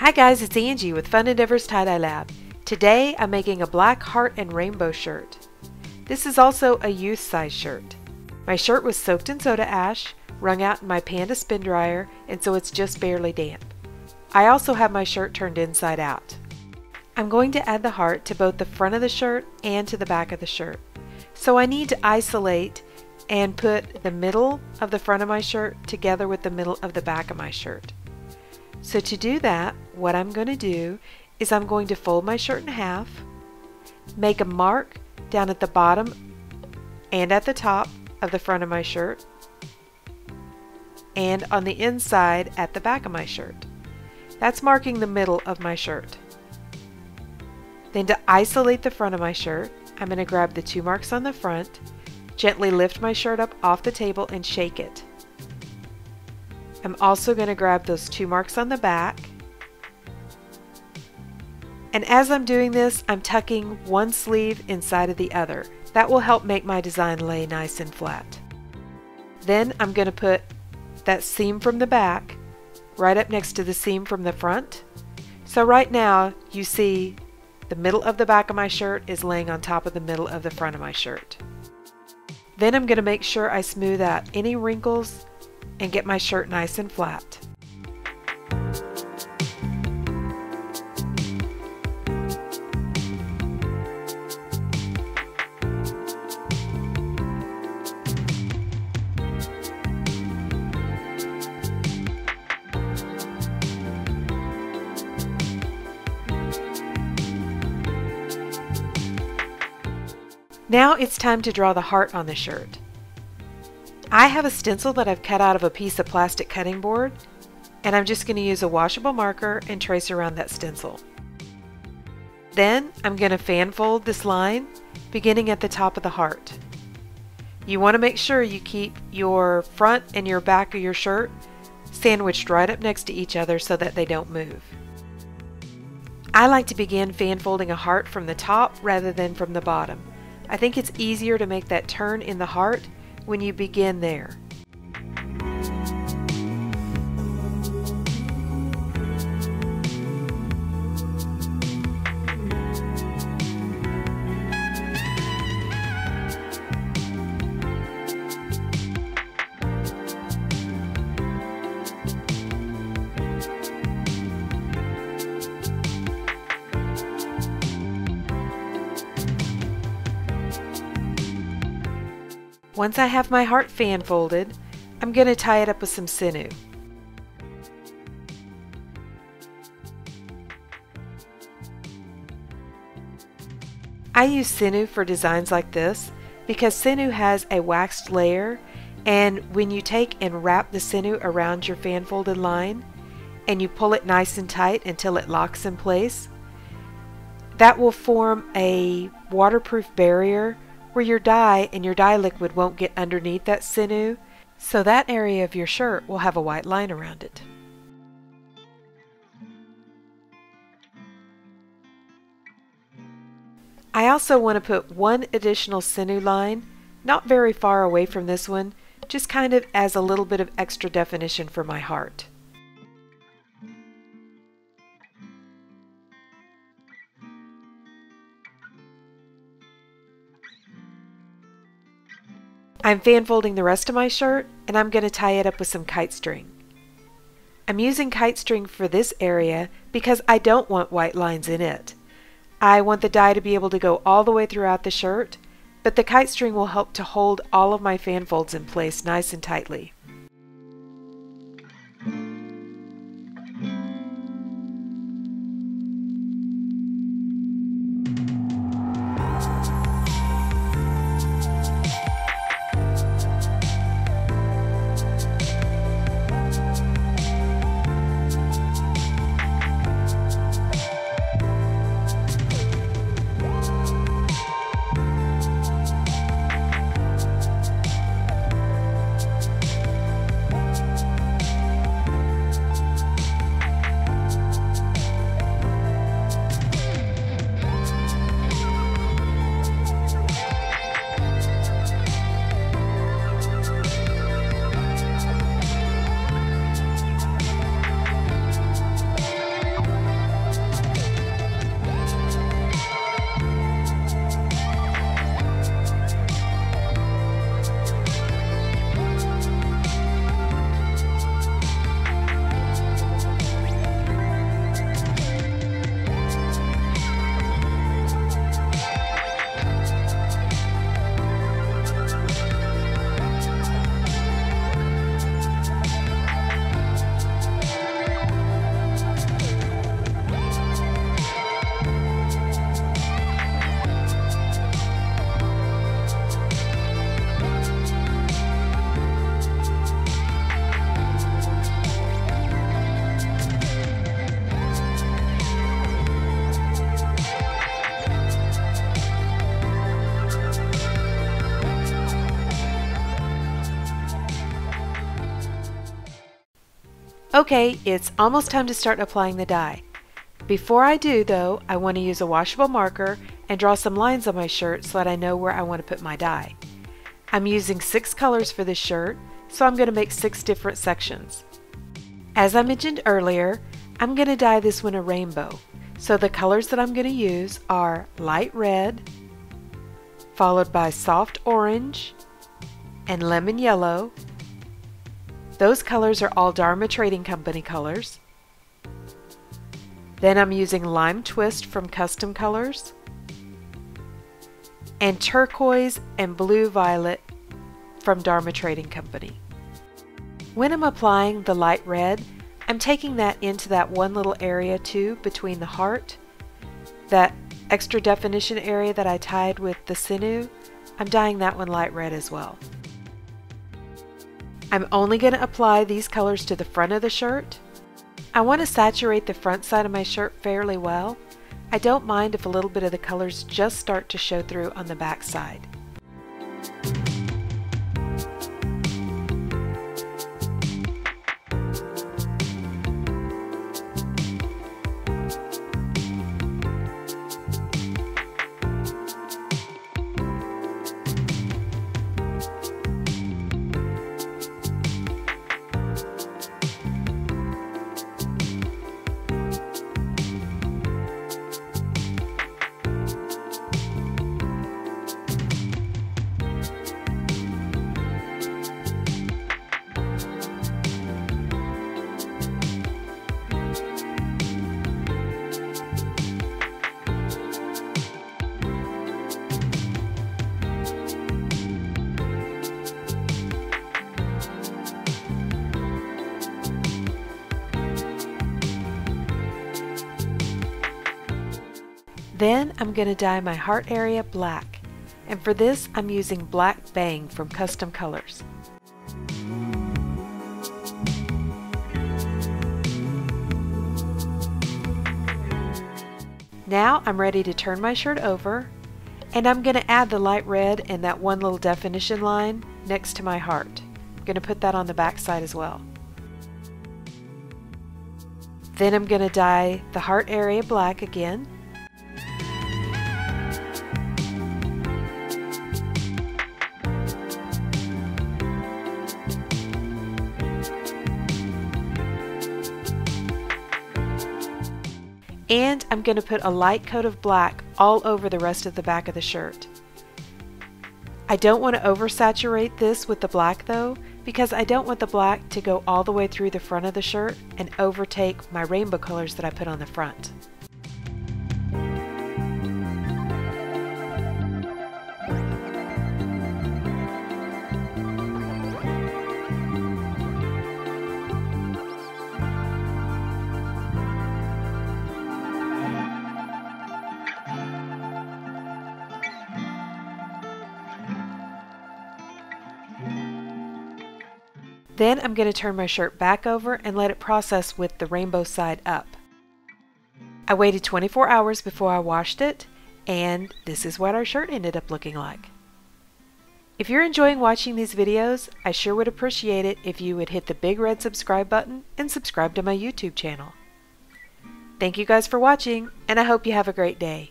Hi guys, it's Angie with Fun Endeavors Tie-Dye Lab. Today I'm making a black heart and rainbow shirt. This is also a youth size shirt. My shirt was soaked in soda ash, wrung out in my Panda spin dryer, and so it's just barely damp. I also have my shirt turned inside out. I'm going to add the heart to both the front of the shirt and to the back of the shirt. So I need to isolate and put the middle of the front of my shirt together with the middle of the back of my shirt. So to do that, what I'm going to do is I'm going to fold my shirt in half, make a mark down at the bottom and at the top of the front of my shirt, and on the inside at the back of my shirt. That's marking the middle of my shirt. Then to isolate the front of my shirt, I'm going to grab the two marks on the front Gently lift my shirt up off the table and shake it. I'm also going to grab those two marks on the back. And as I'm doing this, I'm tucking one sleeve inside of the other. That will help make my design lay nice and flat. Then I'm going to put that seam from the back right up next to the seam from the front. So right now you see the middle of the back of my shirt is laying on top of the middle of the front of my shirt. Then I'm going to make sure I smooth out any wrinkles and get my shirt nice and flat. Now it's time to draw the heart on the shirt. I have a stencil that I've cut out of a piece of plastic cutting board and I'm just going to use a washable marker and trace around that stencil. Then I'm going to fan fold this line beginning at the top of the heart. You want to make sure you keep your front and your back of your shirt sandwiched right up next to each other so that they don't move. I like to begin fan folding a heart from the top rather than from the bottom. I think it's easier to make that turn in the heart when you begin there. Once I have my heart fan folded, I'm going to tie it up with some sinew. I use sinew for designs like this because sinew has a waxed layer and when you take and wrap the sinew around your fan folded line and you pull it nice and tight until it locks in place, that will form a waterproof barrier where your dye and your dye liquid won't get underneath that sinew, so that area of your shirt will have a white line around it. I also want to put one additional sinew line, not very far away from this one, just kind of as a little bit of extra definition for my heart. I'm fan folding the rest of my shirt and I'm going to tie it up with some kite string. I'm using kite string for this area because I don't want white lines in it. I want the dye to be able to go all the way throughout the shirt, but the kite string will help to hold all of my fan folds in place nice and tightly. Okay, it's almost time to start applying the dye. Before I do though, I want to use a washable marker and draw some lines on my shirt so that I know where I want to put my dye. I'm using six colors for this shirt, so I'm going to make six different sections. As I mentioned earlier, I'm going to dye this one a rainbow. So the colors that I'm going to use are light red, followed by soft orange, and lemon yellow. Those colors are all Dharma Trading Company colors. Then I'm using Lime Twist from Custom Colours and Turquoise and Blue Violet from Dharma Trading Company. When I'm applying the light red, I'm taking that into that one little area too between the heart, that extra definition area that I tied with the sinew, I'm dyeing that one light red as well. I'm only going to apply these colors to the front of the shirt. I want to saturate the front side of my shirt fairly well. I don't mind if a little bit of the colors just start to show through on the back side. Then I'm going to dye my heart area black. And for this, I'm using Black Bang from Custom Colours. Now I'm ready to turn my shirt over and I'm going to add the light red and that one little definition line next to my heart. I'm going to put that on the back side as well. Then I'm going to dye the heart area black again And I'm going to put a light coat of black all over the rest of the back of the shirt. I don't want to oversaturate this with the black though, because I don't want the black to go all the way through the front of the shirt and overtake my rainbow colors that I put on the front. Then I'm going to turn my shirt back over and let it process with the rainbow side up. I waited 24 hours before I washed it, and this is what our shirt ended up looking like. If you're enjoying watching these videos, I sure would appreciate it if you would hit the big red subscribe button and subscribe to my YouTube channel. Thank you guys for watching, and I hope you have a great day.